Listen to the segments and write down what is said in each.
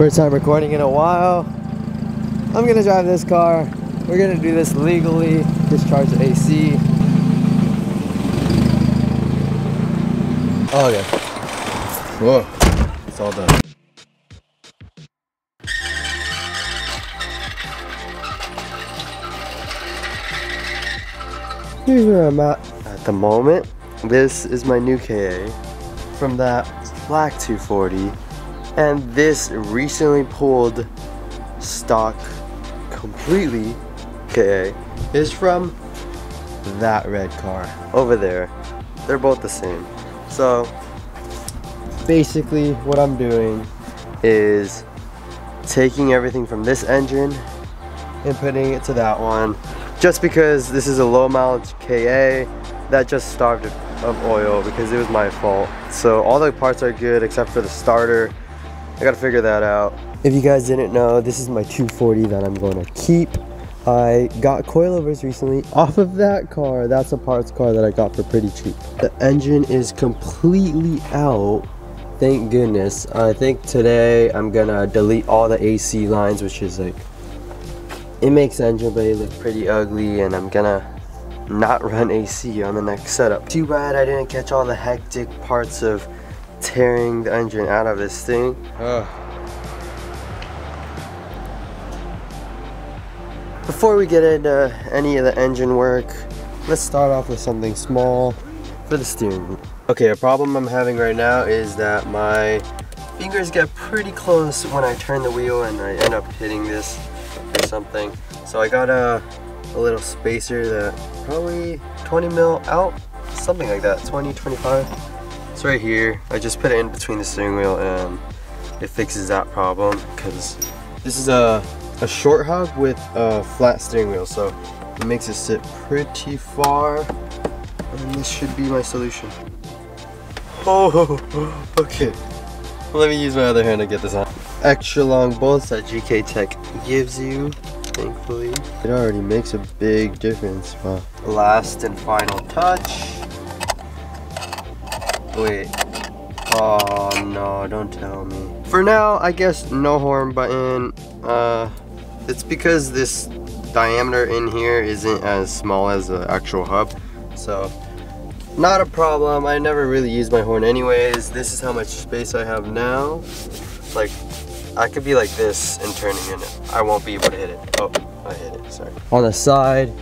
First time recording in a while. I'm gonna drive this car. We're gonna do this legally. Discharge the AC. Oh, okay. Whoa. It's all done. Here's where I'm at at the moment. This is my new KA from that black 240 and this recently pulled stock completely KA is from that red car over there. They're both the same. So basically what I'm doing is taking everything from this engine and putting it to that one. Just because this is a low mileage KA that just starved of oil because it was my fault. So all the parts are good except for the starter I gotta figure that out. If you guys didn't know this is my 240 that I'm going to keep. I got coilovers recently off of that car. That's a parts car that I got for pretty cheap. The engine is completely out. Thank goodness. I think today I'm gonna delete all the AC lines which is like it makes engine bay look pretty ugly and I'm gonna not run AC on the next setup. Too bad I didn't catch all the hectic parts of tearing the engine out of this thing. Ugh. Before we get into any of the engine work, let's start off with something small for the steering wheel. Okay, a problem I'm having right now is that my fingers get pretty close when I turn the wheel and I end up hitting this or something. So I got a, a little spacer that probably 20 mil out, something like that, 20, 25. Right here. I just put it in between the steering wheel and it fixes that problem because this is a, a short hub with a flat steering wheel. So it makes it sit pretty far and this should be my solution. Oh, okay. Let me use my other hand to get this on. Extra long bolts that GK Tech gives you, thankfully. It already makes a big difference. Wow. Last and final touch. Wait. Oh no, don't tell me. For now, I guess no horn button. Uh, it's because this diameter in here isn't as small as the actual hub. So not a problem. I never really use my horn anyways. This is how much space I have now. Like, I could be like this and turning in it. I won't be able to hit it. Oh, I hit it, sorry. On the side,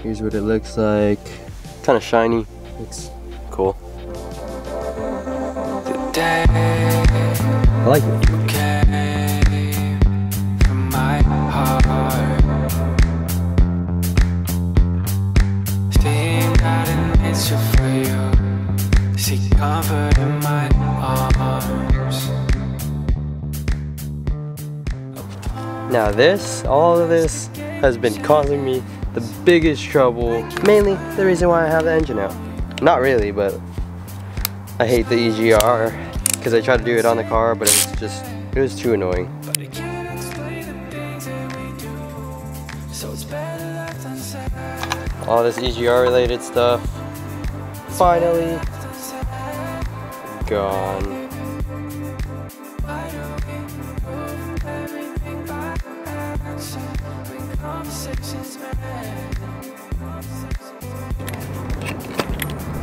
here's what it looks like. Kind of shiny. Looks cool. I like it. In. Now this, all of this has been causing me the biggest trouble. Mainly the reason why I have the engine out. Not really, but I hate the EGR because I tried to do it on the car, but it was just, it was too annoying. All this EGR related stuff, finally gone.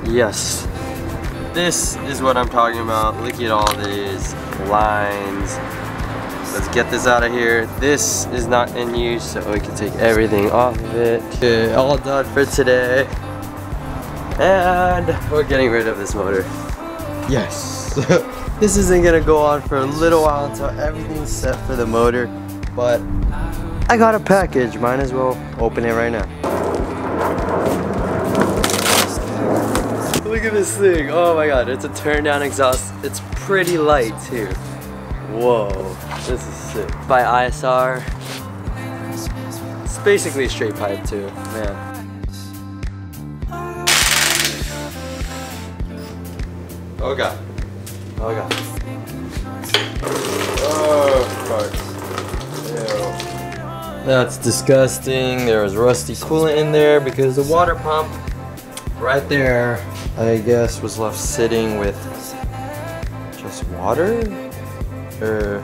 Yes. This is what I'm talking about. Look at all these lines. Let's get this out of here. This is not in use, so we can take everything off of it. Okay, all done for today. And we're getting rid of this motor. Yes. this isn't gonna go on for a little while until everything's set for the motor, but I got a package. Might as well open it right now. Look at this thing. Oh my god, it's a turn down exhaust. It's pretty light too. Whoa, this is sick. By ISR. It's basically a straight pipe too, man. Oh god. Oh god. Oh, Ew. That's disgusting. There was rusty coolant in there because the water pump right there I guess was left sitting with just water or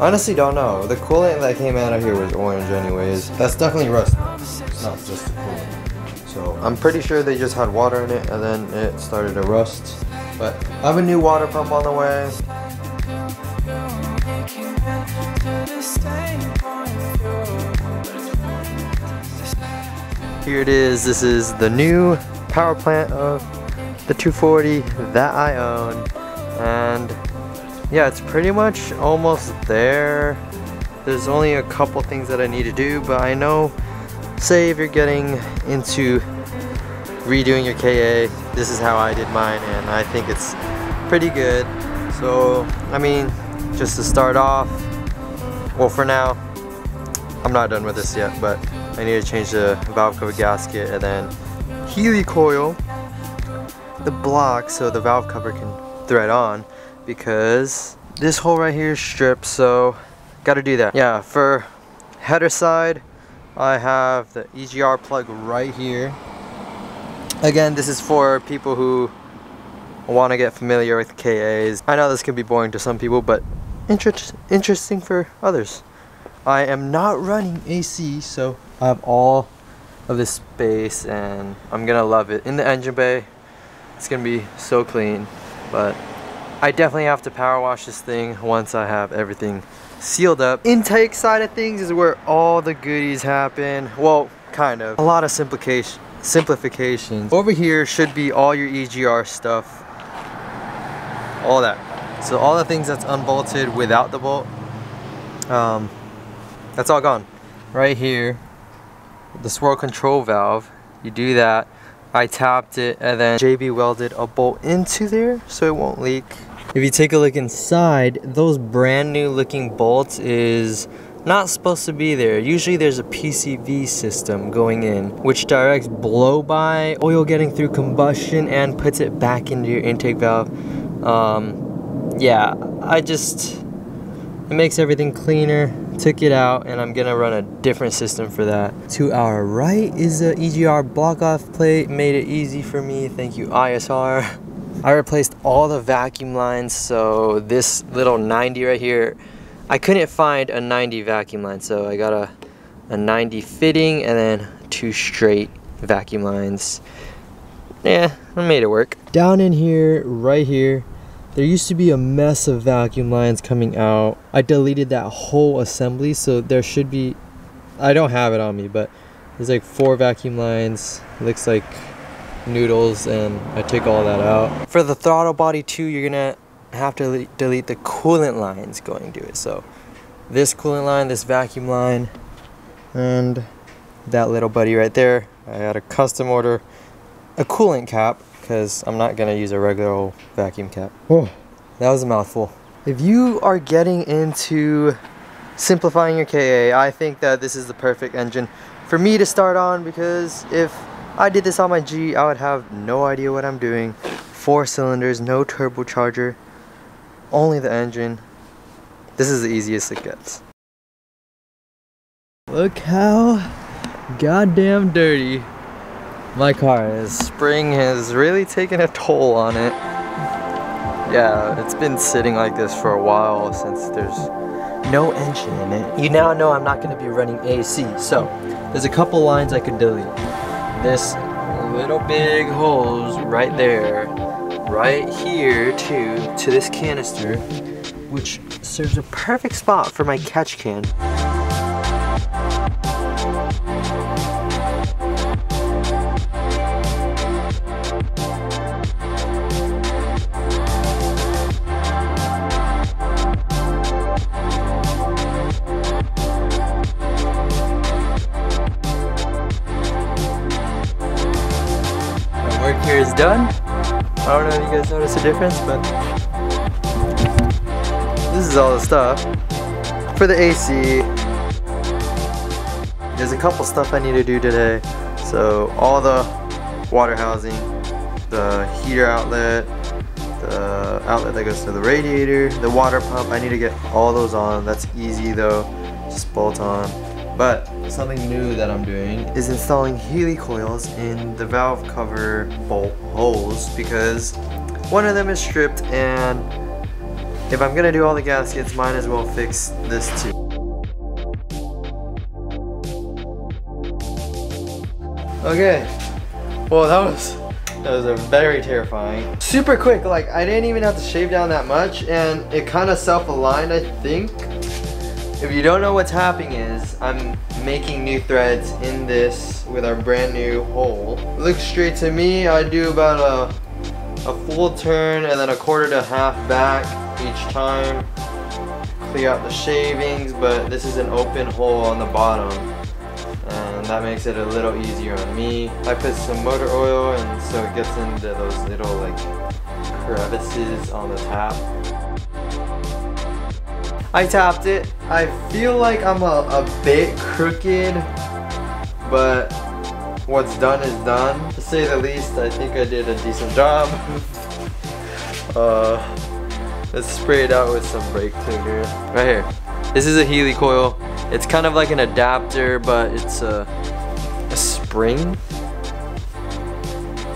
Honestly, don't know. The coolant that came out of here was orange anyways. That's definitely rust, not just the coolant. So I'm pretty sure they just had water in it and then it started to rust. But I have a new water pump on the way. Here it is. This is the new power plant of the 240 that I own. And yeah, it's pretty much almost there. There's only a couple things that I need to do, but I know, say if you're getting into redoing your KA, this is how I did mine, and I think it's pretty good. So, I mean, just to start off, well for now, I'm not done with this yet, but I need to change the valve cover gasket and then helicoil the block so the valve cover can thread on because this hole right here is stripped so gotta do that. Yeah for header side I have the EGR plug right here. Again this is for people who want to get familiar with KAs I know this can be boring to some people but inter interesting for others. I am not running AC so I have all of this space and I'm gonna love it in the engine bay it's gonna be so clean but I definitely have to power wash this thing once I have everything sealed up. Intake side of things is where all the goodies happen. Well, kind of. A lot of simplification, simplifications. Over here should be all your EGR stuff. All that. So all the things that's unbolted without the bolt, um, that's all gone. Right here, the swirl control valve, you do that. I tapped it and then JB welded a bolt into there so it won't leak. If you take a look inside, those brand new looking bolts is not supposed to be there. Usually there's a PCV system going in, which directs blow by oil getting through combustion and puts it back into your intake valve. Um, yeah, I just, it makes everything cleaner. Took it out and I'm gonna run a different system for that. To our right is the EGR block off plate. Made it easy for me, thank you ISR. I replaced all the vacuum lines, so this little 90 right here, I couldn't find a 90 vacuum line, so I got a, a 90 fitting and then two straight vacuum lines. Yeah, I made it work. Down in here, right here, there used to be a mess of vacuum lines coming out. I deleted that whole assembly, so there should be, I don't have it on me, but there's like four vacuum lines. Looks like noodles and I took all that out. For the throttle body too, you're gonna have to delete the coolant lines going to it. So this coolant line, this vacuum line, and that little buddy right there. I had a custom order a coolant cap because I'm not gonna use a regular old vacuum cap. Oh, that was a mouthful. If you are getting into simplifying your KA, I think that this is the perfect engine for me to start on because if I did this on my G, I would have no idea what I'm doing. Four cylinders, no turbocharger, only the engine. This is the easiest it gets. Look how goddamn dirty my car is. Spring has really taken a toll on it. Yeah, it's been sitting like this for a while since there's no engine in it. You now know I'm not going to be running AC, so there's a couple lines I could delete this little big hose right there, right here to, to this canister, which serves a perfect spot for my catch can. Notice a difference, but this is all the stuff. For the AC, there's a couple stuff I need to do today. So all the water housing, the heater outlet, the outlet that goes to the radiator, the water pump, I need to get all those on. That's easy though, just bolt on. But something new that I'm doing is installing helicoils in the valve cover bolt holes because one of them is stripped and if I'm gonna do all the gaskets, might as well fix this too. Okay, well that was that was a very terrifying. Super quick, like I didn't even have to shave down that much and it kind of self-aligned I think. If you don't know what's happening is, I'm making new threads in this with our brand new hole. Look straight to me, I do about a, a full turn and then a quarter to half back each time. Clear out the shavings, but this is an open hole on the bottom. And that makes it a little easier on me. I put some motor oil and so it gets into those little like crevices on the tap. I tapped it. I feel like I'm a, a bit crooked, but what's done is done. Say the least, I think I did a decent job. uh, let's spray it out with some brake cleaner. Right here. This is a helicoil. It's kind of like an adapter, but it's a, a spring.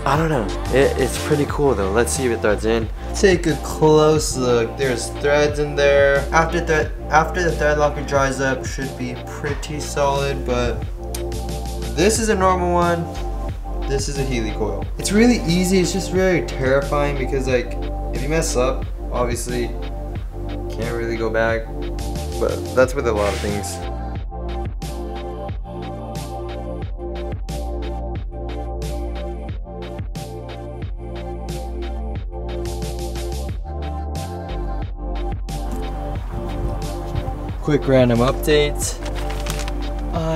I don't know. It, it's pretty cool though. Let's see if it threads in. Take a close look. There's threads in there. After the after the thread locker dries up, should be pretty solid. But this is a normal one. This is a helicoil. It's really easy. It's just very terrifying because like if you mess up, obviously can't really go back. But that's with a lot of things. Quick random update.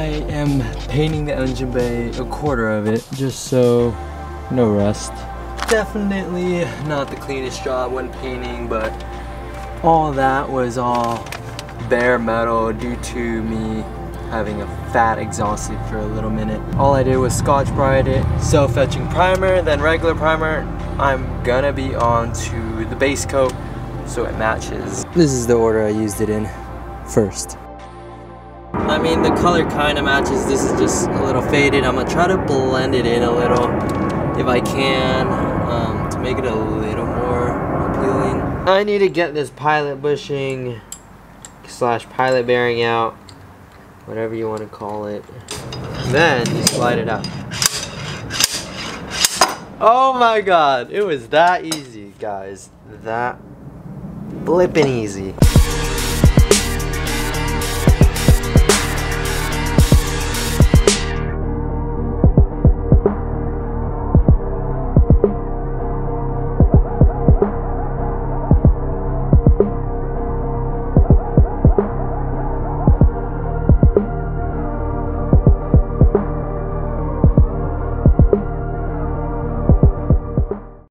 I am painting the engine bay, a quarter of it, just so no rust. Definitely not the cleanest job when painting, but all that was all bare metal due to me having a fat exhaust leak for a little minute. All I did was scotch brite it, self-etching primer, then regular primer. I'm gonna be on to the base coat so it matches. This is the order I used it in first. I mean, the color kind of matches. This is just a little faded. I'm gonna try to blend it in a little if I can um, to make it a little more appealing. I need to get this pilot bushing slash pilot bearing out, whatever you want to call it. Then you slide it out. Oh my god, it was that easy, guys. That flipping easy.